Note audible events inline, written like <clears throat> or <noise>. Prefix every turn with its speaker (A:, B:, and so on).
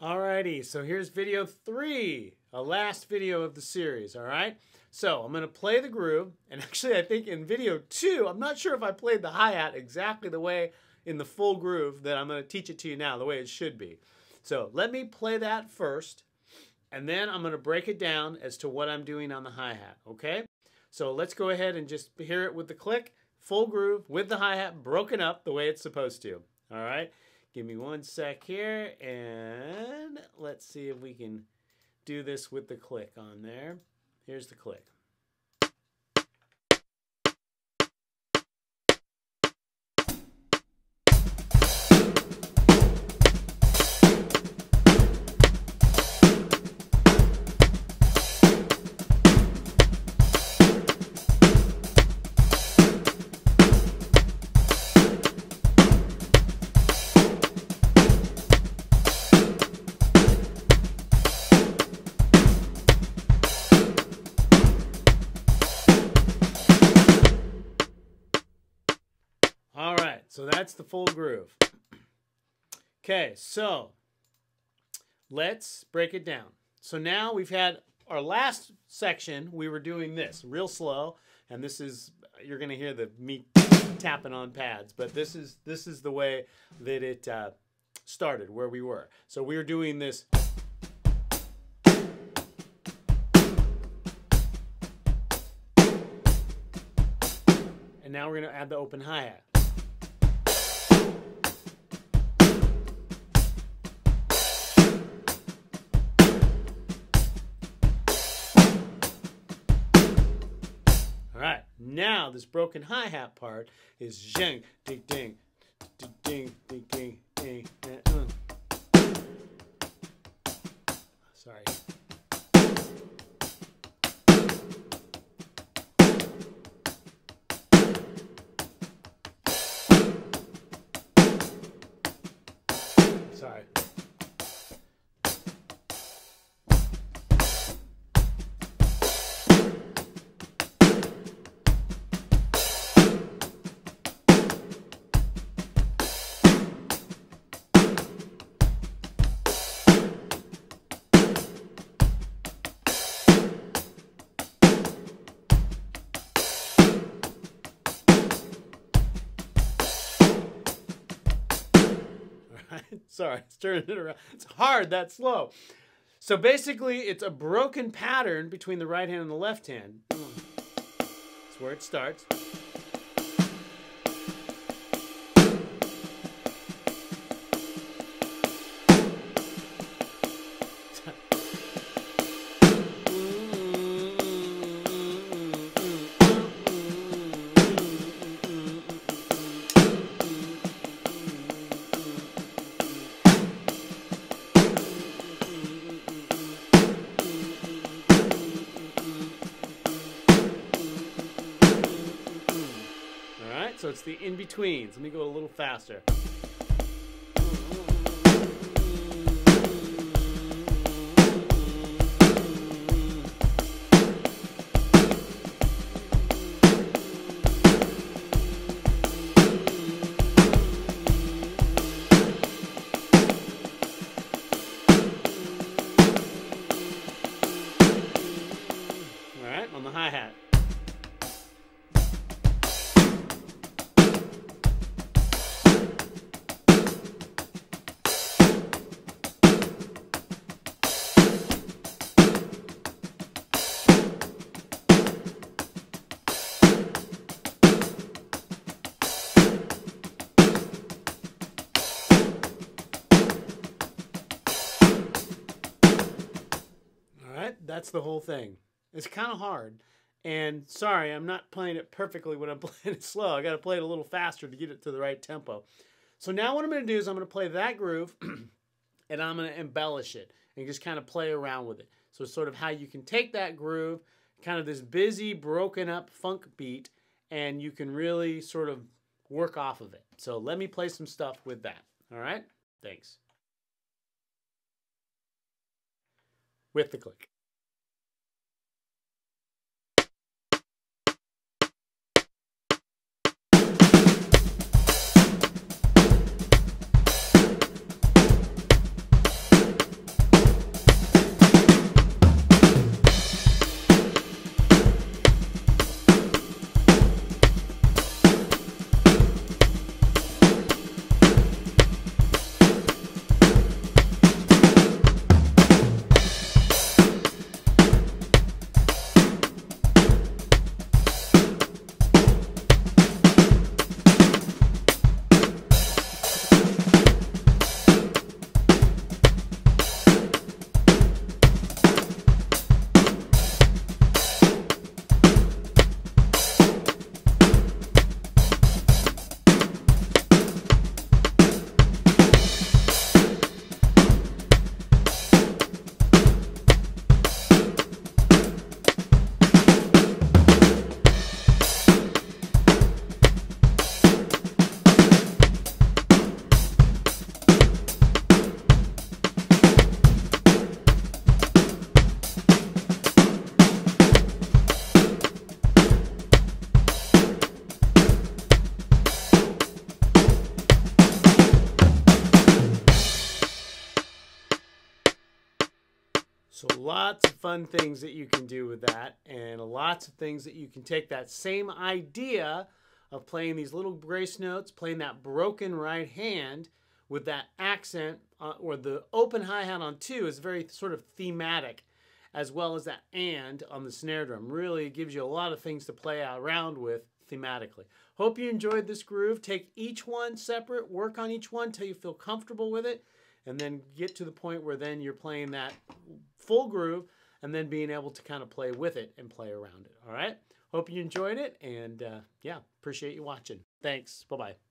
A: Alrighty, so here's video three, a last video of the series, all right? So I'm gonna play the groove, and <laughs> actually I think in video two, I'm not sure if I played the hi-hat exactly the way in the full groove that I'm gonna teach it to you now, the way it should be. So let me play that first, and then I'm gonna break it down as to what I'm doing on the hi-hat, okay? So let's go ahead and just hear it with the click, full groove, with the hi-hat broken up the way it's supposed to, all right? Give me one sec here, and let's see if we can do this with the click on there. Here's the click. So that's the full groove. Okay, so let's break it down. So now we've had our last section, we were doing this real slow, and this is you're gonna hear the me tapping on pads, but this is this is the way that it uh, started, where we were. So we were doing this. And now we're gonna add the open hi-hat. Now this broken hi hat part is zheng, ding, ding, ding, ding, ding, ding, uh, uh. Sorry. Sorry. Right? <laughs> Sorry, it's turning it around. It's hard, that slow. So basically, it's a broken pattern between the right hand and the left hand. That's where it starts. It's the in betweens. Let me go a little faster. That's the whole thing. It's kind of hard. And sorry, I'm not playing it perfectly when I'm <laughs> playing it slow. I got to play it a little faster to get it to the right tempo. So now what I'm going to do is I'm going to play that groove <clears throat> and I'm going to embellish it and just kind of play around with it. So sort of how you can take that groove, kind of this busy, broken up funk beat, and you can really sort of work off of it. So let me play some stuff with that. All right? Thanks. With the click. So lots of fun things that you can do with that, and lots of things that you can take that same idea of playing these little grace notes, playing that broken right hand with that accent uh, or the open hi-hat on two is very sort of thematic as well as that and on the snare drum. Really gives you a lot of things to play around with thematically. Hope you enjoyed this groove. Take each one separate, work on each one till you feel comfortable with it, and then get to the point where then you're playing that full groove and then being able to kind of play with it and play around it. All right? Hope you enjoyed it, and uh, yeah, appreciate you watching. Thanks. Bye bye.